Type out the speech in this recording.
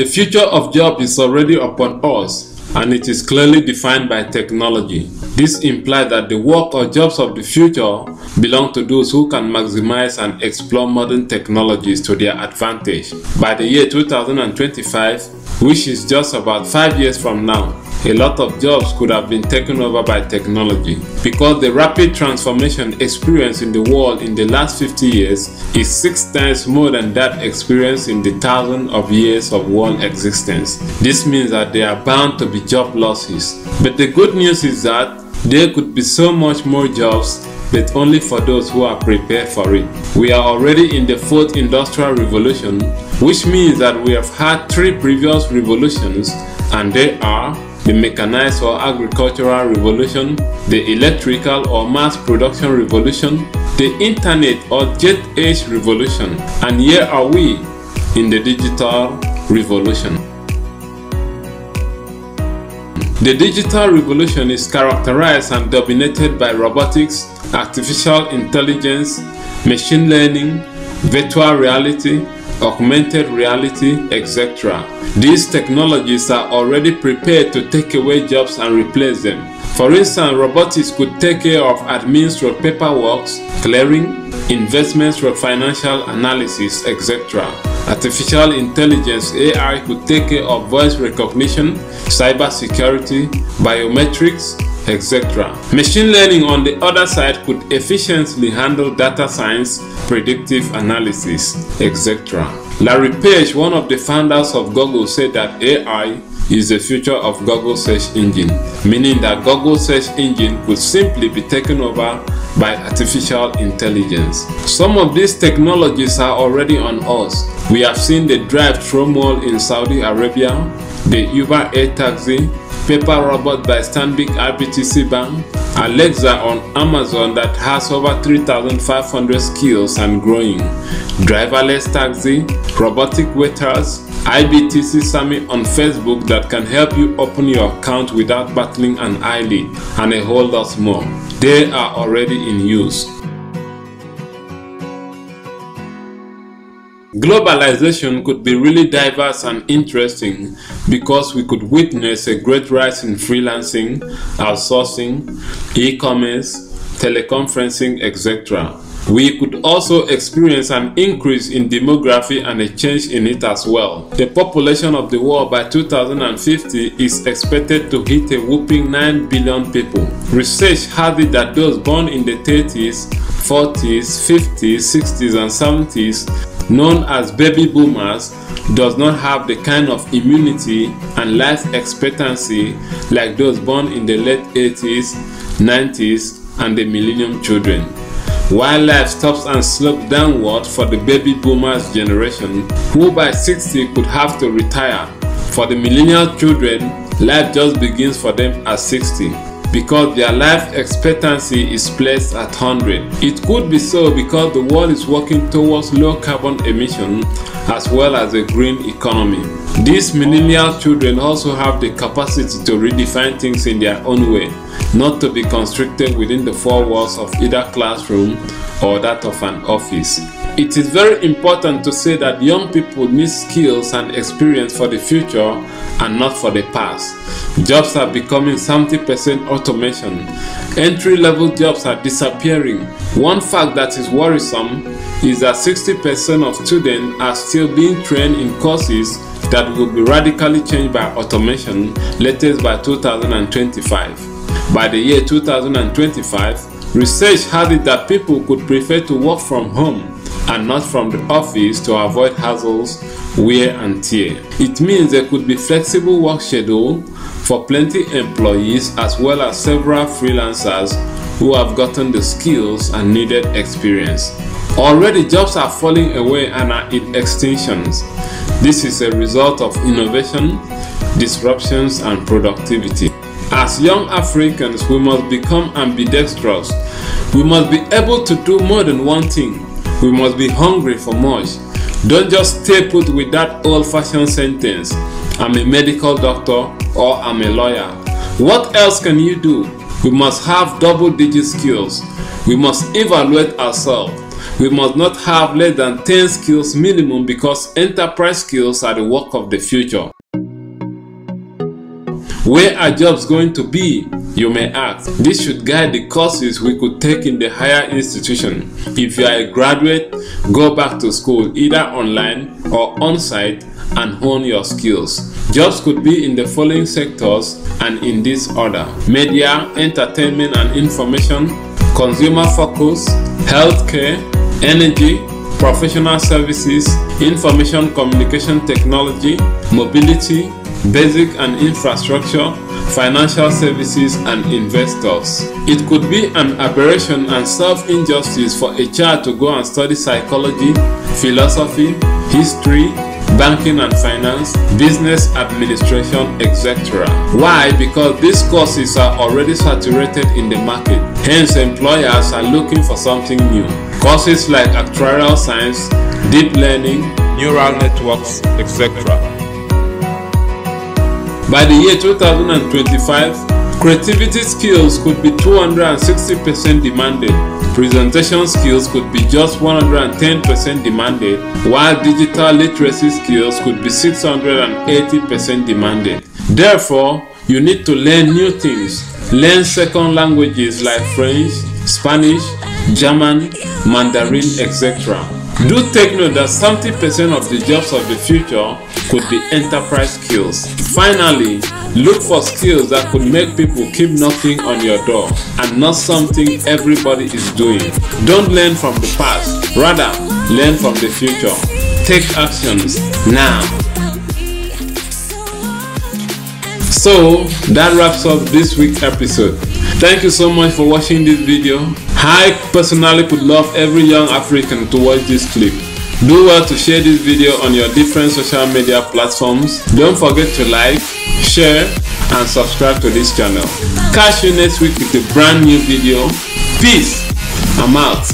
The future of job is already upon us and it is clearly defined by technology. This implies that the work or jobs of the future belong to those who can maximize and explore modern technologies to their advantage. By the year 2025, which is just about 5 years from now, a lot of jobs could have been taken over by technology because the rapid transformation experienced in the world in the last 50 years is six times more than that experienced in the thousands of years of world existence. This means that there are bound to be job losses. But the good news is that there could be so much more jobs but only for those who are prepared for it. We are already in the fourth industrial revolution, which means that we have had three previous revolutions and they are the mechanized or agricultural revolution, the electrical or mass production revolution, the internet or jet age revolution, and here are we in the digital revolution. The digital revolution is characterized and dominated by robotics, artificial intelligence, machine learning, virtual reality, augmented reality, etc. These technologies are already prepared to take away jobs and replace them. For instance, robotics could take care of admin stroke paperwork, clearing, investments stroke financial analysis, etc. Artificial intelligence AI could take care of voice recognition, cyber security, biometrics, etc. Machine learning on the other side could efficiently handle data science, predictive analysis, etc. Larry Page, one of the founders of Google, said that AI is the future of Google search engine, meaning that Google search engine could simply be taken over by artificial intelligence. Some of these technologies are already on us. We have seen the drive-through in Saudi Arabia, the Uber Air Taxi, Pepper Robot by Stanbic IBTC Bank, Alexa on Amazon that has over 3,500 skills and growing, driverless taxi, robotic waiters, IBTC Summit on Facebook that can help you open your account without battling an eyelid, and a whole lot more. They are already in use. Globalization could be really diverse and interesting because we could witness a great rise in freelancing, outsourcing, e-commerce, teleconferencing, etc. We could also experience an increase in demography and a change in it as well. The population of the world by 2050 is expected to hit a whopping 9 billion people. Research has it that those born in the 30s, 40s, 50s, 60s and 70s known as baby boomers does not have the kind of immunity and life expectancy like those born in the late 80s, 90s and the millennium children. While life stops and slopes downward for the baby boomers generation, who by 60 could have to retire, for the millennial children, life just begins for them at 60 because their life expectancy is placed at 100. It could be so because the world is working towards low carbon emission as well as a green economy. These millennial children also have the capacity to redefine things in their own way, not to be constricted within the four walls of either classroom or that of an office. It is very important to say that young people need skills and experience for the future and not for the past. Jobs are becoming 70% automation. Entry level jobs are disappearing. One fact that is worrisome is that 60% of students are still being trained in courses that will be radically changed by automation latest by 2025. By the year 2025, research has it that people could prefer to work from home and not from the office to avoid hassles, wear and tear. It means there could be flexible work schedule for plenty employees as well as several freelancers who have gotten the skills and needed experience. Already jobs are falling away and are in extinctions. This is a result of innovation, disruptions and productivity. As young Africans, we must become ambidextrous. We must be able to do more than one thing. We must be hungry for much. Don't just stay put with that old-fashioned sentence, I'm a medical doctor or I'm a lawyer. What else can you do? We must have double-digit skills. We must evaluate ourselves. We must not have less than 10 skills minimum because enterprise skills are the work of the future. Where are jobs going to be? You may ask. This should guide the courses we could take in the higher institution. If you are a graduate, go back to school either online or on-site and hone your skills. Jobs could be in the following sectors and in this order. Media, entertainment and information, consumer focus, healthcare, energy, professional services, information communication technology, mobility, basic and infrastructure, financial services, and investors. It could be an aberration and self-injustice for a child to go and study psychology, philosophy, history, banking and finance, business administration, etc. Why? Because these courses are already saturated in the market. Hence, employers are looking for something new. Courses like actuarial science, deep learning, neural networks, etc. By the year 2025, creativity skills could be 260% demanded, presentation skills could be just 110% demanded, while digital literacy skills could be 680% demanded. Therefore, you need to learn new things. Learn second languages like French, Spanish, German, Mandarin, etc. Do take note that 70% of the jobs of the future could be enterprise skills. Finally, look for skills that could make people keep knocking on your door and not something everybody is doing. Don't learn from the past, rather, learn from the future. Take actions now. So that wraps up this week's episode. Thank you so much for watching this video. I personally would love every young African to watch this clip. Do well to share this video on your different social media platforms. Don't forget to like, share and subscribe to this channel. Catch you next week with a brand new video. Peace. I'm out.